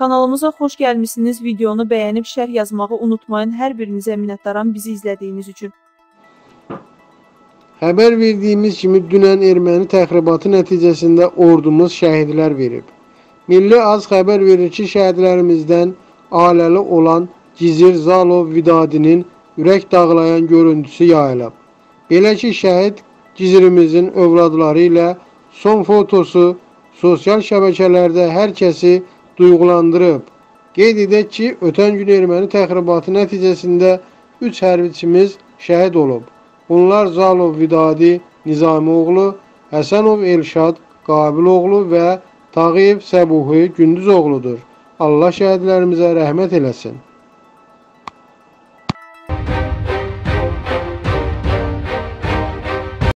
Kanalımıza xoş gəlmisiniz. Videonu bəyənib şərh yazmağı unutmayın. Hər birinizə minnətdaram bizi izlədiyiniz üçün. Xəbər verdiyimiz kimi dünən erməni təxribatı nəticəsində ordumuz şəhidlər verib. Milli Az xəbər verir ki, şəhidlərimizdən ailəli olan Gizir Zalov Vidadinin ürək dağlayan görüntüsü yayılıb. Belə ki, şəhid Gizirimizin övladları ilə son fotosu sosial şəbəkələrdə hər kəsi duyğulandırıb. Qeyd edək ki, ötən gün erməni təxribatı nəticəsində 3 hərbiçimiz şəhid olub. Bunlar Zalov Vidadi Nizamioğlu, Həsənov Elşad Qabiloğlu və Tağıyev Səbuhi Gündüzoğludur. Allah şəhidlərimizə rəhmət eləsin.